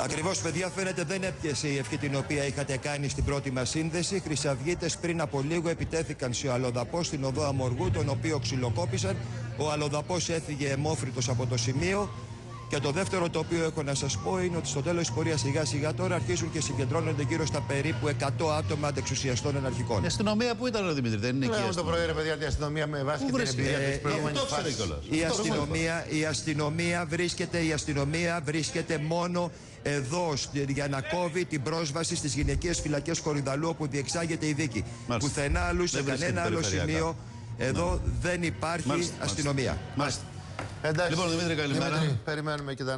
Ακριβώς, παιδιά, φαίνεται δεν έπιασε η ευχή την οποία είχατε κάνει στην πρώτη μας σύνδεση. Οι Χρυσαυγίτες πριν από λίγο επιτέθηκαν σε Αλοδαπό στην οδό Αμοργού, τον οποίο ξυλοκόπησαν. Ο Αλοδαπός έφυγε αιμόφρητο από το σημείο. Και το δεύτερο το οποίο έχω να σας πω είναι ότι στο τέλος της πορείας σιγά σιγά τώρα αρχίζουν και συγκεντρώνονται γύρω στα περίπου 100 άτομα αντεξουσιαστών εναρχικών. Η αστυνομία που ήταν ο Δημήτρη, δεν είναι εκεί. η Λέμε το αστυνομία. πρωί, ρε παιδιά, ότι η αστυνομία με βάση Πού και την βρίσκεται; εμπειρία Ε, τη προηγούμενης το ξέρετε φάσης. κιόλας. Η Αυτό αστυνομία, η αστυνομία βρίσκεται, η αστυνομία βρίσκεται μόνο εδώ στη- για να κόβει την πρόσβαση στις γυναικείες φυλακές Κορυδαλού όπου διεξάγεται η δίκη. Μάλιστα. Πουθενά αλλού σε Δεν βρίσκεται κανένα άλλο περιφερειακά. σημείο εδώ δεν υπάρχει Μάλιστα, μάλιστα. αστυνομία. Μάλιστα. Εντάξει. Λοιπόν, Δημήτρη, καλημέρα. Δημήτρη, περιμένουμε και τα